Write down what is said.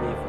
can't